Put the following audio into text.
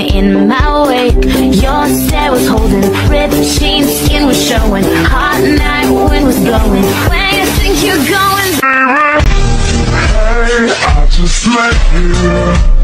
in my way. Your stare was holding, ripped jeans, skin was showing. Hot night, wind was blowing. Where you think you're going? Hey, I just let you.